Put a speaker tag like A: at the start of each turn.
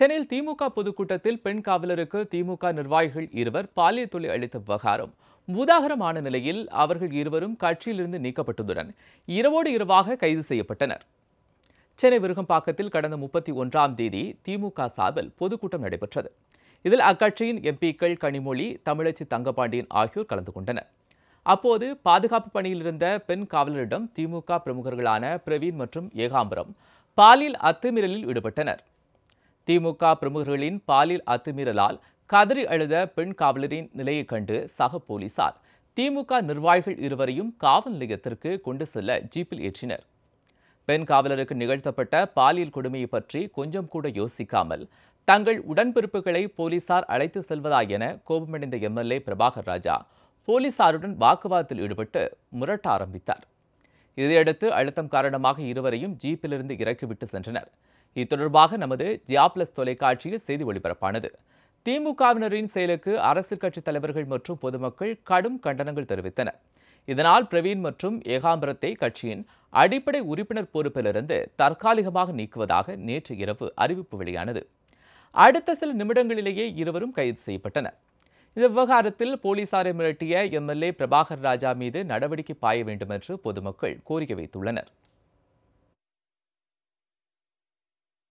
A: சென்னையில் திமுக பொதுக்கூட்டத்தில் பெண் காவலருக்கு திமுக நிர்வாகிகள் இருவர் பாலியல் தொல்லை அளித்த விவகாரம் உதாகரமான நிலையில் அவர்கள் இருவரும் கட்சியிலிருந்து நீக்கப்பட்டதுடன் இரவோடு இரவாக கைது செய்யப்பட்டனர். சென்னை விருகம்பாக்கத்தில் கடந்த முப்பத்தி ஒன்றாம் தேதி திமுக சார்பில் பொதுக்கூட்டம் நடைபெற்றது. இதில் அக்கட்சியின் எம்பிக்கள் கனிமொழி தமிழச்சி தங்கபாண்டியன் ஆகியோர் கலந்து கொண்டனர். அப்போது பாதுகாப்பு பணியில் இருந்த பெண் காவலரிடம் திமுக பிரமுகர்களான பிரவீன் மற்றும் ஏகாம்பரம் பாலியல் அத்துமீறலில் ஈடுபட்டனர். திமுக பிரமுகர்களின் பாலியல் அத்துமீறலால் கதறி அழுத பெண் காவலரின் நிலையைக் கண்டு சக போலீசார். திமுக நிர்வாகிகள் இருவரையும் காவல் நிலையத்திற்கு கொண்டு செல்ல ஜீப்பில் ஏற்றினர். பெண் காவலருக்கு நிகழ்த்தப்பட்ட பாலியல் கொடுமையை பற்றி கொஞ்சம் கூட யோசிக்காமல் தங்கள் உடன்பிறப்புகளை போலீசார் அழைத்து செல்வதா என கோபமடைந்த எம்எல்ஏ பிரபாகர் ராஜா போலீசாருடன் வாக்குவாதத்தில் ஈடுபட்டு முரட்ட ஆரம்பித்தார். இதையடுத்து அழுத்தம் காரணமாக இருவரையும் ஜீப்பிலிருந்து இறக்கிவிட்டு சென்றனர். இது தொடர்பாக நமது ஜியாப்ளஸ் தொலைக்காட்சியில் செய்தி ஒளிபரப்பானது. திமுகவினரின் செயலுக்கு அரசியல் கட்சித் தலைவர்கள் மற்றும் பொதுமக்கள் கடும் கண்டனங்கள் தெரிவித்தனர் இதனால் பிரவீன் மற்றும் ஏகாம்பரத்தை கட்சியின் அடிப்படை உறுப்பினர் பொறுப்பிலிருந்து தற்காலிகமாக நீக்குவதாக நேற்று இரவு அறிவிப்பு வெளியானது. அடுத்த சில நிமிடங்களிலேயே இருவரும் கைது செய்யப்பட்டனர் இந்த விவகாரத்தில் போலீசாரை மிரட்டிய எம்எல்ஏ பிரபாகர் ராஜா மீது நடவடிக்கை பாய வேண்டுமென்று பொதுமக்கள் கோரிக்கை வைத்துள்ளனர்.